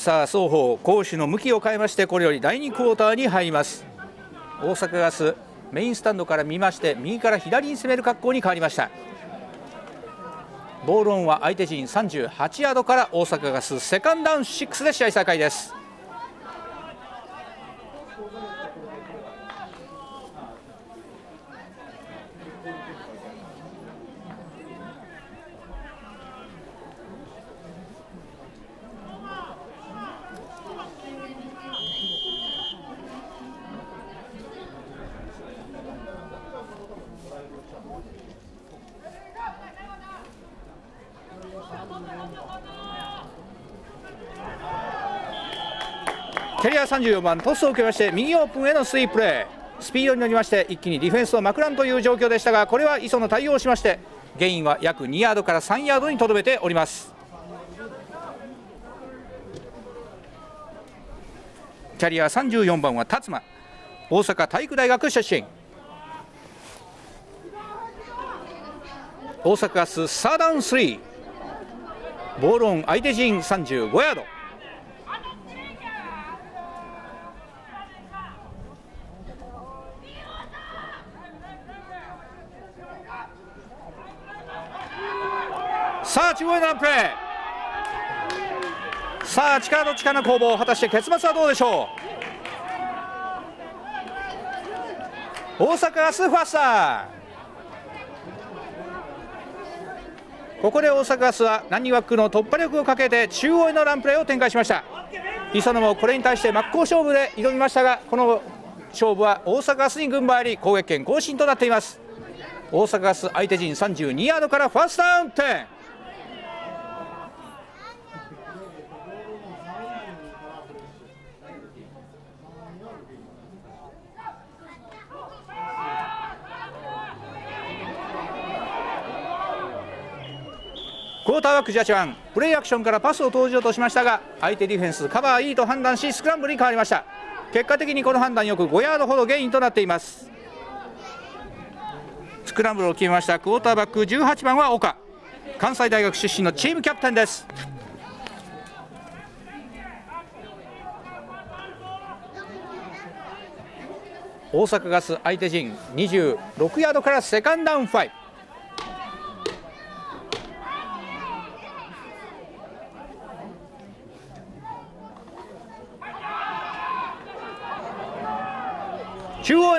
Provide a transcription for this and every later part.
さあ双方攻守の向きを変えましてこれより第2クォーターに入ります。大阪ガスメインスタンドから見まして右から左に攻める格好に変わりました。ボールオンは相手陣38ヤードから大阪ガスセカンドダウン6で試合再開です。34番トスを受けまして右オープンへのスイープレー。スピードに乗りまして一気にディフェンスをまくらんという状況でしたがこれは磯野対応しましてゲインは約2ヤードから3ヤードにとどめております。キャリア34番は辰馬。大阪体育大学出身。大阪ガスサーダウン3ボールオン相手陣35ヤード。さあ中央へのランプレーさあ力と力の攻防果たして結末はどうでしょう？大阪ガスファスター。ここで大阪ガスは何枠の突破力をかけて中央へのランプレーを展開しました。磯野もこれに対して真っ向勝負で挑みましたがこの勝負は大阪ガスに軍配あり攻撃権更新となっています。大阪ガス相手陣32ヤードからファーストダウン点クォーターバック18番プレーアクションからパスを投じようとしましたが相手ディフェンスカバーいいと判断しスクランブルに変わりました。結果的にこの判断よく5ヤードほどゲインとなっています。スクランブルを決めました。クォーターバック18番は岡。関西大学出身のチームキャプテンです。大阪ガス相手陣26ヤードからセカンドダウン5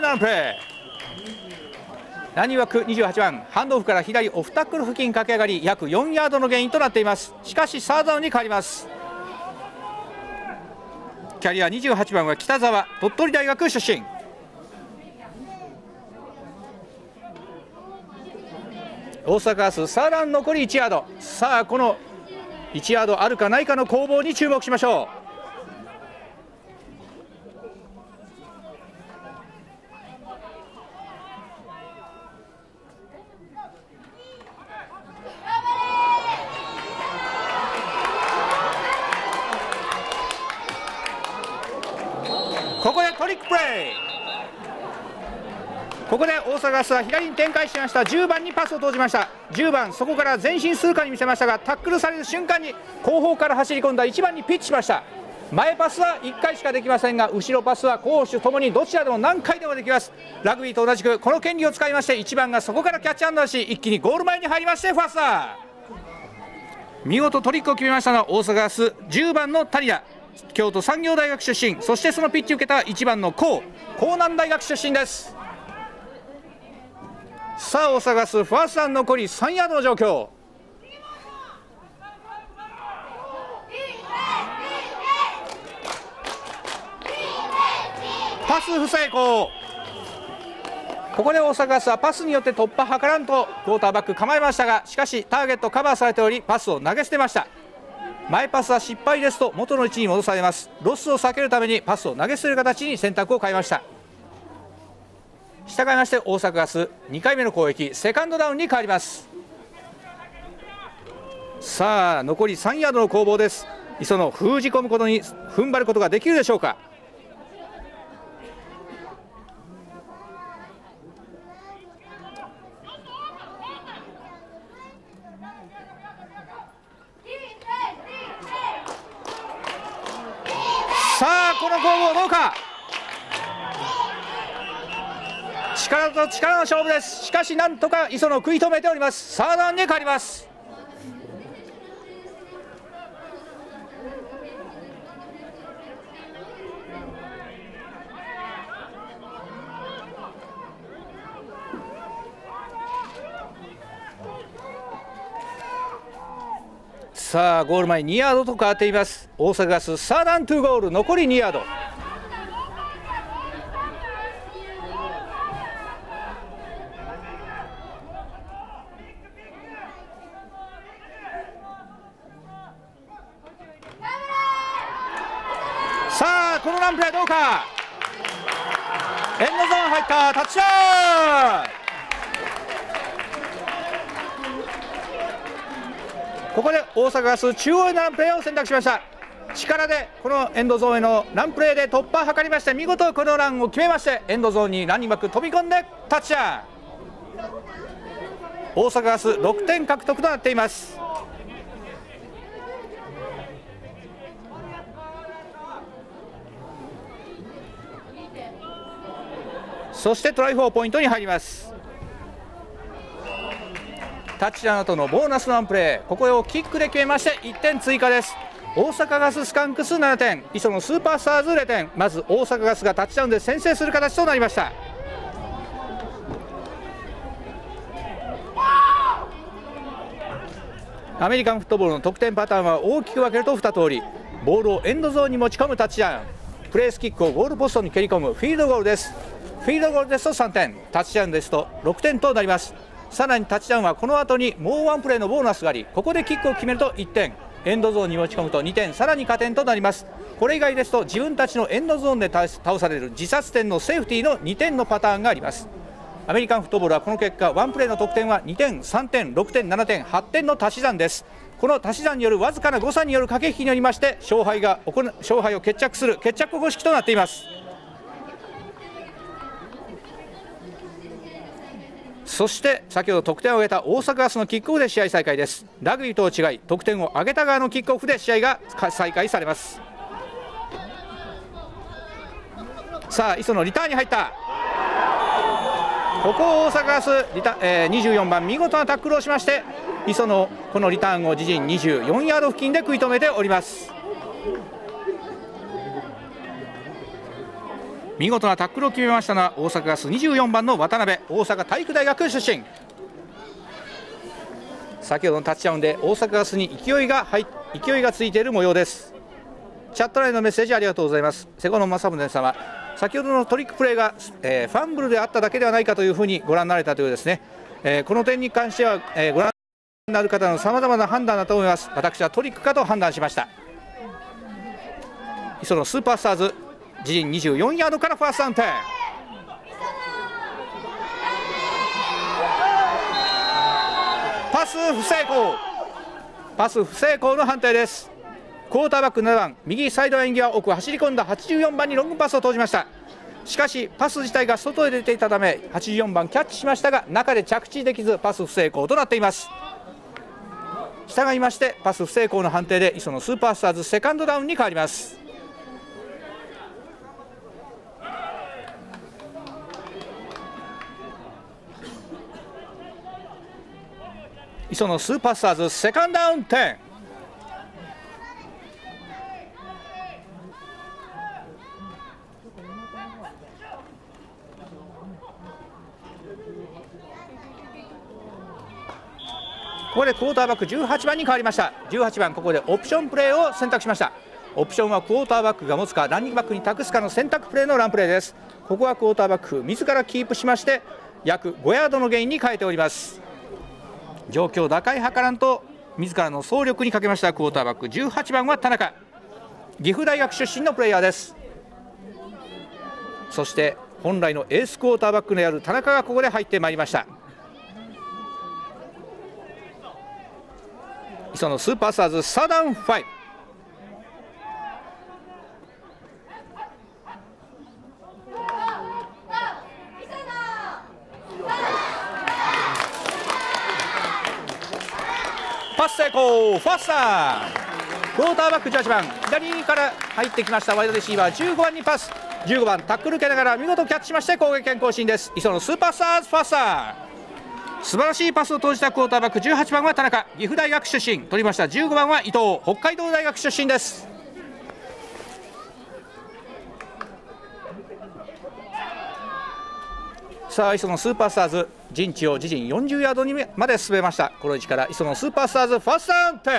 中央へのランプレー何枠？28番。ハンドオフから左オフタックル付近駆け上がり約4ヤードのゲインとなっています。しかしサードダウンに変わります。キャリア28番は北沢鳥取大学出身。大阪ガスサーダウン残り1ヤード。さあこの1ヤードあるかないかの攻防に注目しましょう。トリックプレーここで大阪ガスは左に展開しました。10番にパスを投じました。10番そこから前進するかに見せましたがタックルされる瞬間に後方から走り込んだ。1番にピッチしました。前パスは1回しかできませんが後ろパスは攻守ともにどちらでも何回でもできます。ラグビーと同じくこの権利を使いまして1番がそこからキャッチアンドし一気にゴール前に入りましてファースター見事トリックを決めましたのは大阪ガス10番の谷田京都産業大学出身。そしてそのピッチ受けた1番の高江南大学出身です。さあ大阪ガスファースト残り3ヤードの状況。パス不成功。ここで大阪ガスはパスによって突破図らんとクォーターバック構えましたがしかしターゲットカバーされておりパスを投げ捨てました。前パスは失敗ですと元の位置に戻されます。ロスを避けるためにパスを投げ捨てる形に選択を変えました。従いまして大阪ガス2回目の攻撃セカンドダウンに変わります。さあ残り3ヤードの攻防です。磯野封じ込むことに踏ん張ることができるでしょうかさあこの攻防どうか？力と力の勝負です。しかしなんとか磯野食い止めております。サーダンに変わります？さあゴール前2ヤードと変わっています。大阪ガスサーダントゥーゴール。残り2ヤード。さあこのランプレーどうか？エンドゾーン入った。タッチダウン！ここで大阪ガス中央のランプレーを選択しました。力でこのエンドゾーンへのランプレーで突破を図りまして見事このランを決めましてエンドゾーンにランニングバック飛び込んでタッチダウン大阪ガス6点獲得となっています。そしてトライフォーポイントに入ります。タッチダウン後のボーナスワンプレー。ここをキックで決めまして1点追加です。大阪ガススカンクス7点。磯のスーパースターズ0点。まず大阪ガスがタッチダウンで先制する形となりました。アメリカンフットボールの得点パターンは大きく分けると2通り。ボールをエンドゾーンに持ち込むタッチダウン。プレースキックをゴールポストに蹴り込むフィールドゴールです。フィールドゴールですと3点。タッチダウンですと6点となります。さらにタッチダウンはこの後にもうワンプレーのボーナスがありここでキックを決めると1点。エンドゾーンに持ち込むと2点。さらに加点となります。これ以外ですと自分たちのエンドゾーンで倒される自殺点のセーフティーの2点のパターンがあります。アメリカンフットボールはこの結果ワンプレーの得点は2点3点6点7点8点の足し算です。この足し算によるわずかな誤差による駆け引きによりまして勝敗が勝敗を決着する決着方式となっています。そして先ほど得点を挙げた大阪ガスのキックオフで試合再開です。ラグビーと違い得点を挙げた側のキックオフで試合が再開されます。さあ磯のリターンに入った。ここ大阪ガスリタ、えー、24番見事なタックルをしまして磯のこのリターンを自陣24ヤード付近で食い止めております。見事なタックルを決めましたのは大阪ガス24番の渡辺。大阪体育大学出身。先ほどのタッチダウンで大阪ガスに勢いが入勢いがついている模様です。チャットラインのメッセージありがとうございます。瀬古野正宗様。先ほどのトリックプレーが、えー、ファンブルであっただけではないかというふうにご覧になられたというですね、えー、この点に関しては、えー、ご覧になる方のさまざまな判断だと思います。私はトリックかと判断しました。磯野スーパースターズ。自陣24ヤードからファーストアンテパス不成功。パス不成功の判定です。クォーターバック7番右サイドライン際奥走り込んだ84番にロングパスを投じました。しかしパス自体が外へ出ていたため84番キャッチしましたが中で着地できずパス不成功となっています。従いましてパス不成功の判定で磯野スーパースターズセカンドダウンに変わります。磯野スーパースターズセカンドダウン10ここでクォーターバック18番に変わりました。18番ここでオプションプレーを選択しました。オプションはクォーターバックが持つかランニングバックに託すかの選択プレーのランプレーです。ここはクォーターバック自らキープしまして約5ヤードのゲインに変えております。状況打開図らんと自らの総力にかけましたクォーターバック。18番は田中。岐阜大学出身のプレイヤーです。そして本来のエースクォーターバックである田中がここで入ってまいりました。いそのスーパースターズサードダウンファイブ成功ファーストダウン。クォーターバック18番左から入ってきました。ワイドレシーバー。15番にパス。15番タックル受けながら見事キャッチしまして攻撃権更新です。いそのスーパースターズファーストダウン。素晴らしいパスを投じたクォーターバック。18番は田中。岐阜大学出身。取りました。15番は伊藤。北海道大学出身です。さあ磯野スーパースターズ陣地を自陣40ヤードにまで進めました。この位置から磯野スーパースターズファーストダウンテ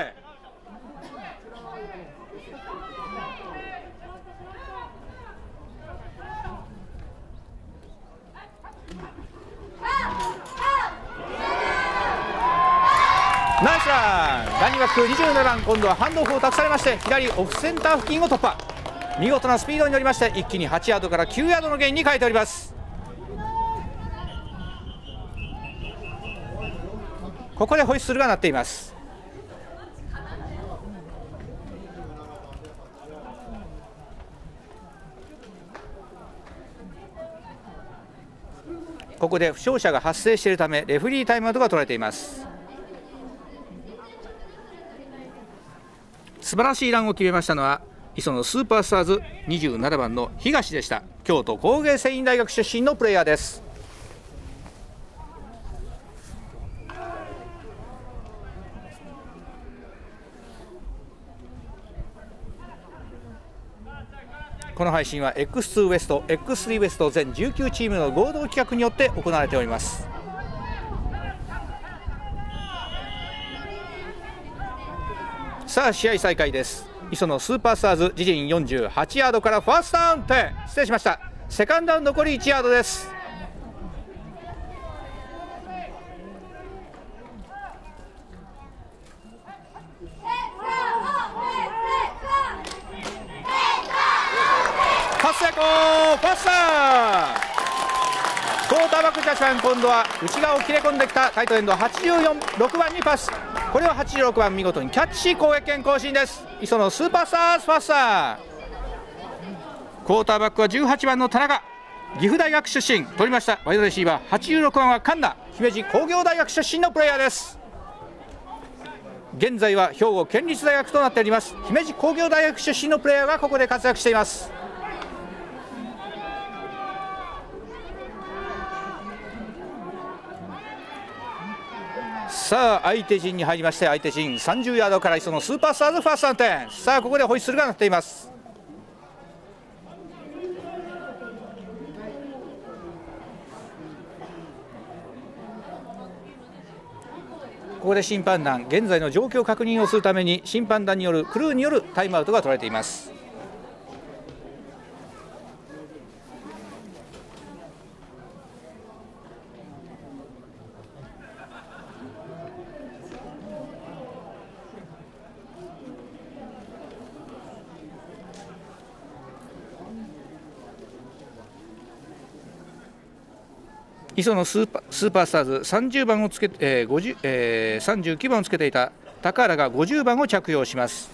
ナイスランランニングバック27番今度はハンドオフを託されまして左オフセンター付近を突破。見事なスピードに乗りまして一気に8ヤードから9ヤードのゲインに変えております。ここでホイッスルが鳴っています。ここで負傷者が発生しているためレフリータイムアウトが取られています。素晴らしいランを決めましたのは磯野スーパースターズ27番の東でした。京都工芸繊維大学出身のプレーヤーです。この配信は X2 ウエスト X3 ウエスト全19チームの合同企画によって行われております。さあ試合再開です。磯野スーパースターズ自陣48ヤードからファーストダウンテ失礼しました。セカンドダウン残り1ヤードです。パス成功パスタクォーターバックジャッジャン今度は内側を切れ込んできたタイトエンド846番にパス。これを86番見事にキャッチし攻撃権更新です。磯野スーパースターズファースター。クォーターバックは18番の田中。岐阜大学出身。取りました。ワイドレシーバー。86番は神田。姫路工業大学出身のプレイヤーです。現在は兵庫県立大学となっております。姫路工業大学出身のプレイヤーがここで活躍しています。さあ相手陣に入りまして相手陣30ヤードからそのスーパースターズファースト3点。さあここでホイッスルが鳴っています。ここで審判団現在の状況確認をするために審判団によるクルーによるタイムアウトが取られています。磯野スーパスーパースターズ30番をつけ、えー50えー、39番をつけていた高原が50番を着用します。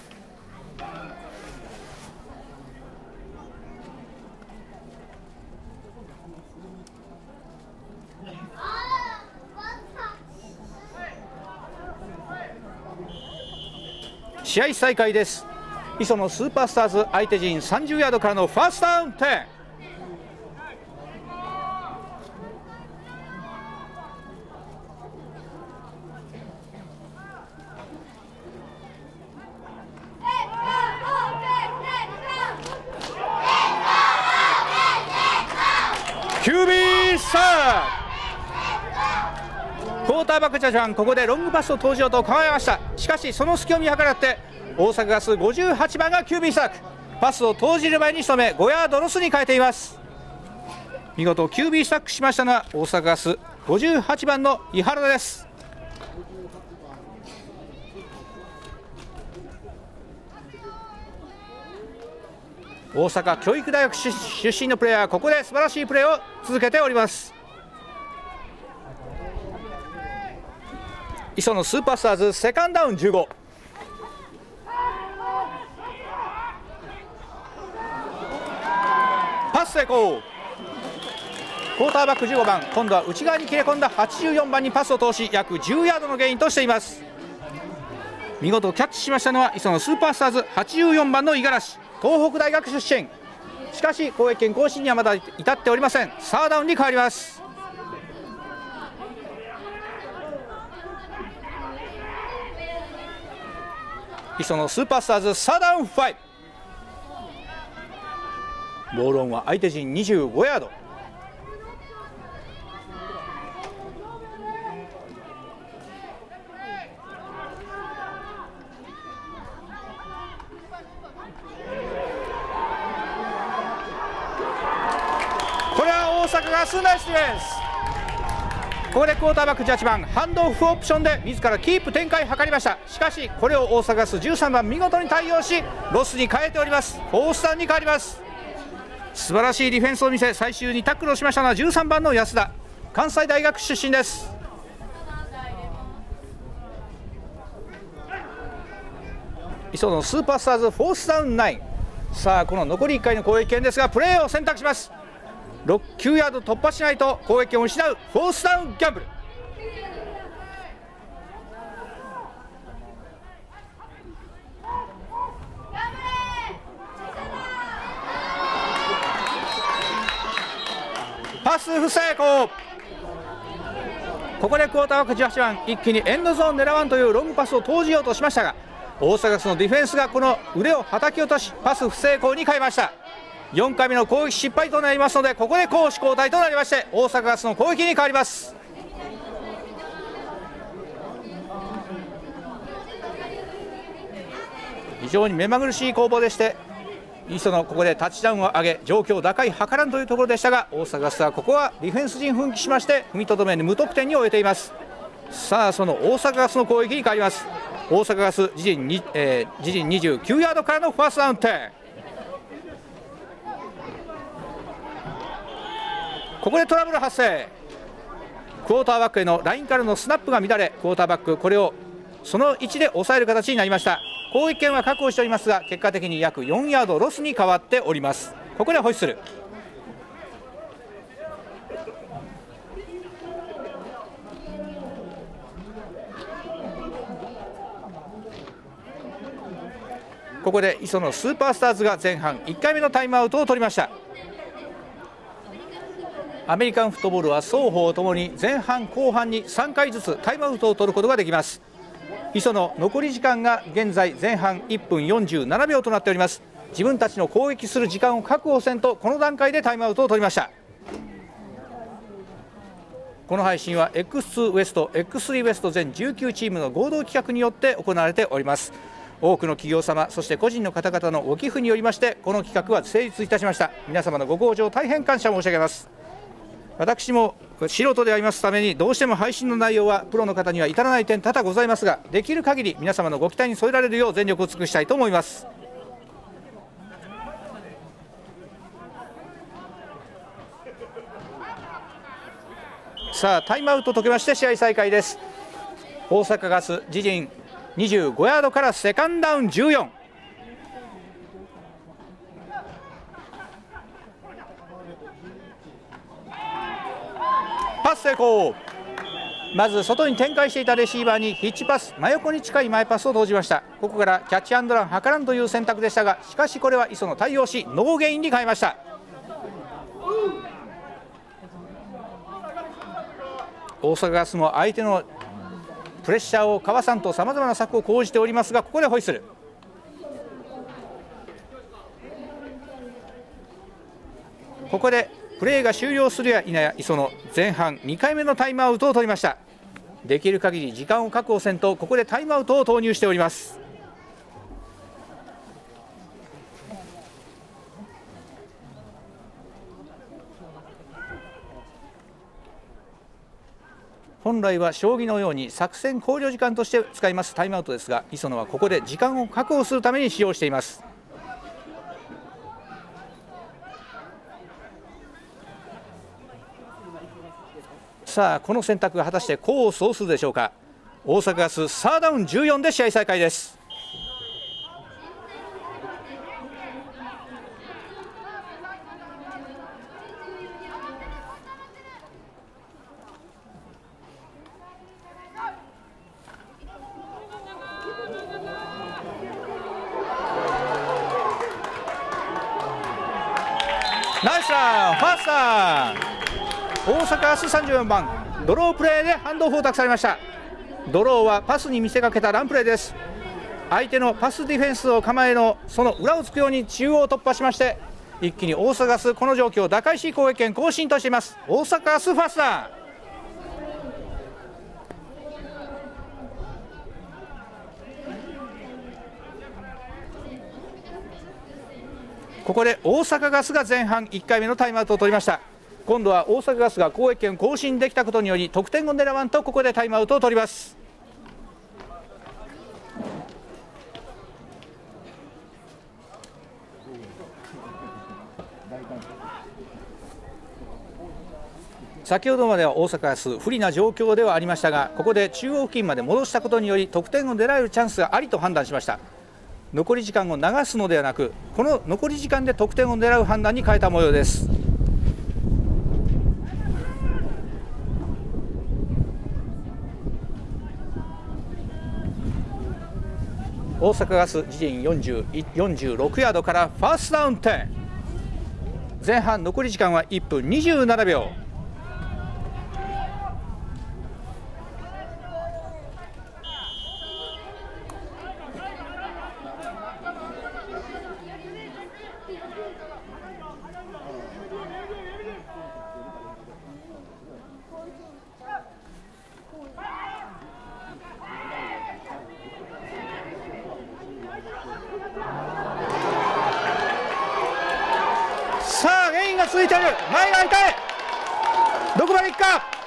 試合再開です。磯野スーパースターズ相手陣30ヤードからのファーストダウン。10 QB サークジャジャンここでロングパスを投じようと構えました。しかしその隙を見計らって大阪ガス58番が QB サークパスを投じる前に仕留め5ヤードロスに変えています。見事 QB スタックしましたのは大阪ガス58番の井原です。大阪教育大学出身のプレーヤーここで素晴らしいプレーを続けております。磯野スーパースターズセカンドダウン15パス成功クォーターバック15番。今度は内側に切れ込んだ。84番にパスを通し約10ヤードのゲインとしています。見事キャッチしましたのは磯野スーパースターズ84番の五十嵐。東北大学出身。しかし攻撃権更新にはまだ至っておりません。サーダウンに変わります。磯野スーパースターズサーダウン5ボールオンは相手陣25ヤード。これは大阪ガスナイスディフェンスここでクォーターバック18番ハンドオフオプションで自らキープ展開を図りました。しかしこれを大阪ガス13番見事に対応しロスに変えております。フォースダウンに変わります。素晴らしいディフェンスを見せ最終にタックルをしましたのは13番の安田。関西大学出身です。いそのスーパースターズフォースダウン。9さあこの残り1回の攻撃権ですがプレーを選択します。6 9ヤード突破しないと攻撃を失うフォースダウンギャンブル。パス不成功。ここでクォーターバック18番一気にエンドゾーン狙わんというロングパスを投じようとしましたが大阪ガスのディフェンスがこの腕をはたき落としパス不成功に変えました。4回目の攻撃失敗となりますのでここで攻守交代となりまして大阪ガスの攻撃に変わります。非常に目まぐるしい攻防でして磯野ここでタッチダウンを上げ状況打開図らんというところでしたが大阪ガスはここはディフェンス陣奮起しまして踏みとどめに無得点に終えています。さあその大阪ガスの攻撃に変わります。大阪ガス自陣に、えー、自陣29ヤードからのファーストダウン。点ここでトラブル発生。クォーターバックへのラインからのスナップが乱れクォーターバックこれをその位置で抑える形になりました。攻撃権は確保しておりますが結果的に約4ヤードロスに変わっております。ここでホイッスル。ここで磯野スーパースターズが前半1回目のタイムアウトを取りました。アメリカンフットボールは双方ともに前半後半に3回ずつタイムアウトを取ることができます。磯野残り時間が現在前半1分47秒となっております。自分たちの攻撃する時間を確保せんとこの段階でタイムアウトを取りました。この配信は X2 ウエスト X3 ウエスト全19チームの合同企画によって行われております。多くの企業様そして個人の方々のご寄付によりましてこの企画は成立いたしました。皆様のご好評大変感謝申し上げます。私も素人でありますためにどうしても配信の内容はプロの方には至らない点多々ございますができる限り皆様のご期待に添えられるよう全力を尽くしたいと思います。さあタイムアウト解けまして試合再開です。大阪ガス自陣25ヤードからセカンドダウン14成功まず外に展開していたレシーバーにヒッチパス真横に近い前パスを投じました。ここからキャッチアンドラン図らんという選択でしたがしかしこれは磯野対応しノーゲインに変えました。大阪ガスも相手のプレッシャーをかわさんとさまざまな策を講じておりますがここでホイッスル。ここでプレーが終了するや否や磯野前半2回目のタイムアウトを取りました。できる限り時間を確保せんとここでタイムアウトを投入しております。本来は将棋のように作戦考慮時間として使いますタイムアウトですが磯野はここで時間を確保するために使用しています。さあこの選択が果たして功を奏するでしょうか。大阪ガスサーダウン14で試合再開です。ナイスランファースター大阪明日34番ドロープレーでハンドオフを託されました。ドローはパスに見せかけたランプレーです。相手のパスディフェンスを構えのその裏をつくように中央を突破しまして一気に大阪ガスこの状況を打開し攻撃権更新としています。大阪ガスファースター。ここで大阪ガスが前半1回目のタイムアウトを取りました。今度は大阪ガスが攻撃権更新できたことにより得点を狙わんとここでタイムアウトを取ります。先ほどまでは大阪ガス不利な状況ではありましたがここで中央付近まで戻したことにより得点を狙えるチャンスがありと判断しました。残り時間を流すのではなくこの残り時間で得点を狙う判断に変えた模様です。大阪ガス自陣46ヤードからファーストダウン10前半残り時間は1分27秒。続いてる前が痛い。どこまで行くか。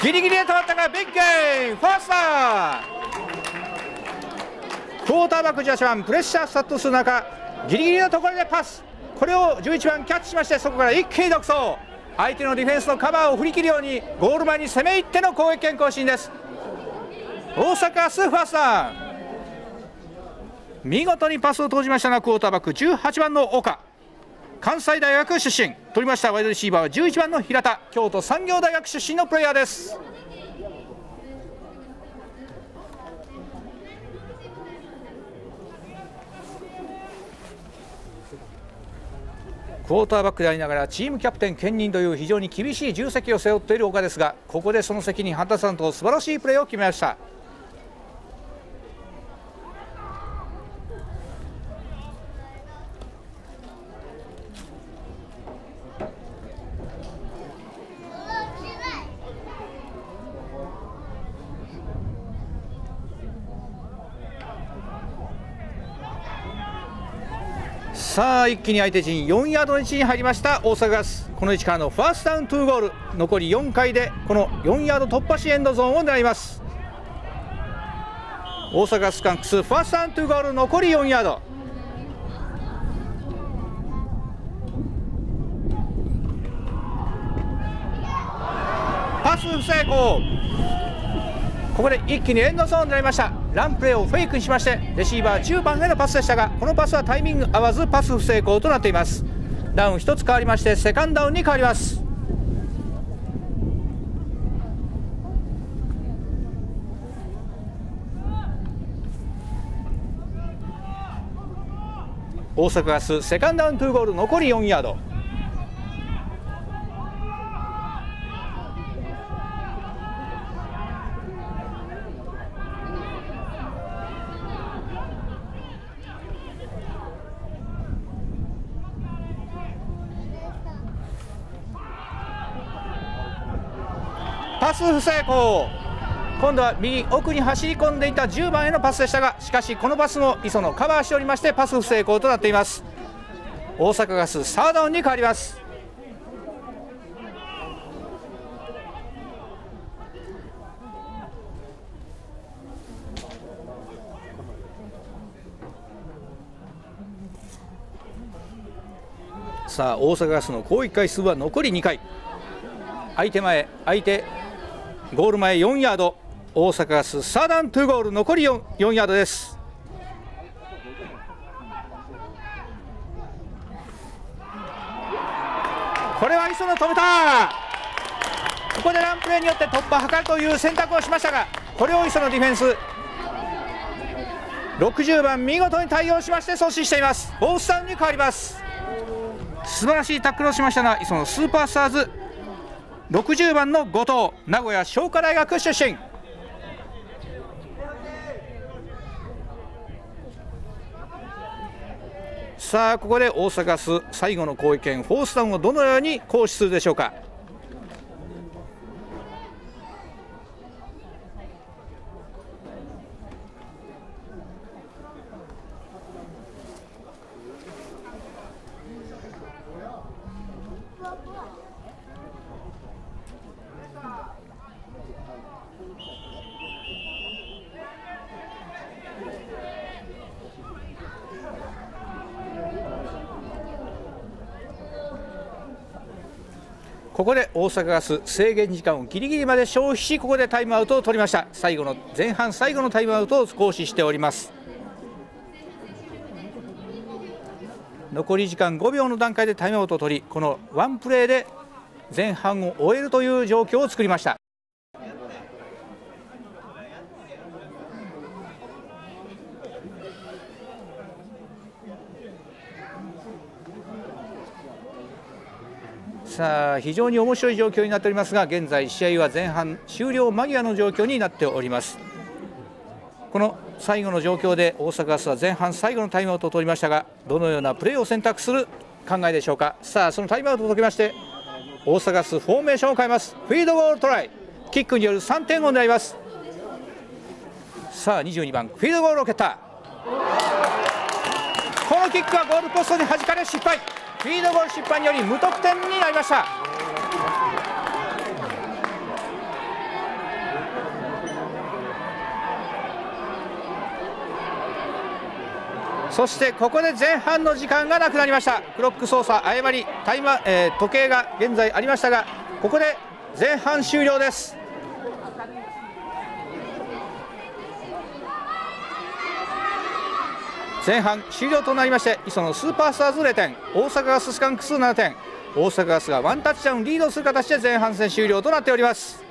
ギリギリで止まったがビッグゲームファースタークォーターバック18番プレッシャースタットする中ギリギリのところでパス。これを11番キャッチしましてそこから一気に独走。相手のディフェンスのカバーを振り切るようにゴール前に攻め入っての攻撃権更新です。大阪スーファースター見事にパスを投じましたがクォーターバック18番の岡。関西大学出身。取りました。ワイドレシーバーは11番の平田。京都産業大学出身のプレイヤーです。クォーターバックでありながらチームキャプテン兼任という非常に厳しい重責を背負っている岡ですがここでその責任果たさんと素晴らしいプレーを決めました。さあ一気に相手陣4ヤードの位置に入りました大阪ガスこの位置からのファーストダウン2ゴール。残り4回でこの4ヤード突破しエンドゾーンを狙います。大阪ガスカンクスファーストダウン2ゴール残り4ヤード。パス不成功。ここで一気にエンドゾーンになりました。ランプレーをフェイクにしましてレシーバー10番へのパスでしたがこのパスはタイミング合わずパス不成功となっています。ダウン1つ変わりましてセカンドダウンに変わります。大阪ガスセカンドダウン2ゴール残り4ヤード。パス不成功。今度は右奥に走り込んでいた10番へのパスでしたがしかしこのパスも磯野カバーしておりましてパス不成功となっています。大阪ガスサードダウンに変わります。さあ大阪ガスの攻撃回数は残り2回。相手前相手ゴール前4ヤード。大阪ガスサーダントゥゴール。残り 4, 4ヤードです。これは磯野止めた。ここでランプレーによって突破を図るという選択をしましたがこれを磯野ディフェンス。60番見事に対応しまして阻止しています。フォースダウンに変わります。素晴らしいタックルをしましたがそのスーパースターズ。60番の後藤名古屋商科大学出身。さあここで大阪ス最後の攻撃権フォースダウンをどのように行使するでしょうか。ここで大阪ガス制限時間をギリギリまで消費しここでタイムアウトを取りました。最後の前半最後のタイムアウトを行使しております。残り時間5秒の段階でタイムアウトを取りこのワンプレーで前半を終えるという状況を作りました。さあ非常に面白い状況になっておりますが現在試合は前半終了間際の状況になっております。この最後の状況で大阪ガスは前半最後のタイムアウトを取りましたがどのようなプレーを選択する考えでしょうか。さあそのタイムアウトを解きまして大阪ガスフォーメーションを変えます。フィードゴールトライ。キックによる3点を狙います。さあ22番フィードゴールを蹴った。このキックはゴールポストに弾かれ失敗。フィードゴール失敗により無得点になりました。そしてここで前半の時間がなくなりました。クロック操作誤りタイマ、えー、時計が現在ありましたがここで前半終了です。前半終了となりまして磯のスーパースターズ0点大阪ガススカンクス7点大阪ガスがワンタッチダウンリードする形で前半戦終了となっております。